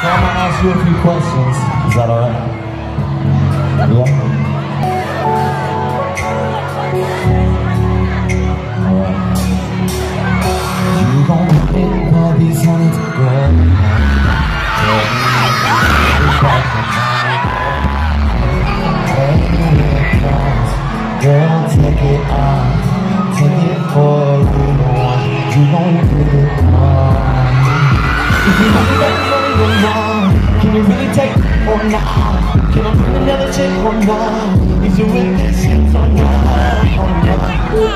So I'm gonna ask you a few questions. Is that alright? Yeah? Alright. You gon' all these honey girl. Girl, take it take it for a real one. You gon' get it on. Or not, can you really take it or not? Can I bring another chick or not? Is you with this shit or not? Or not?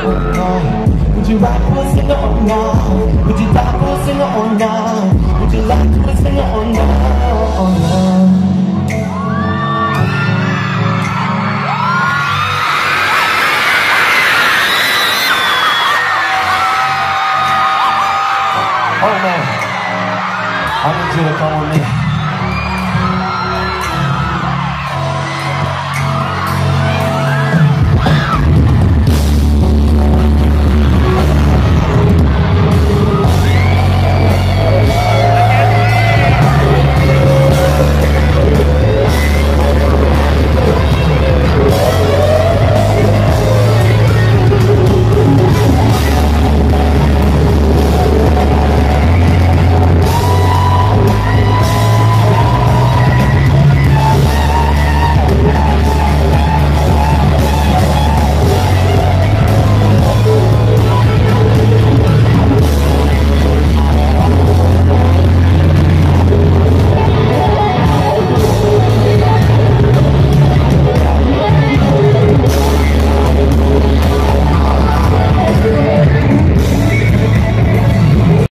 Or not? Would you ride for a singer or not? Would you die for a singer or not? Would you lie to a singer or not? Or not? Oh man, I need you to come with me.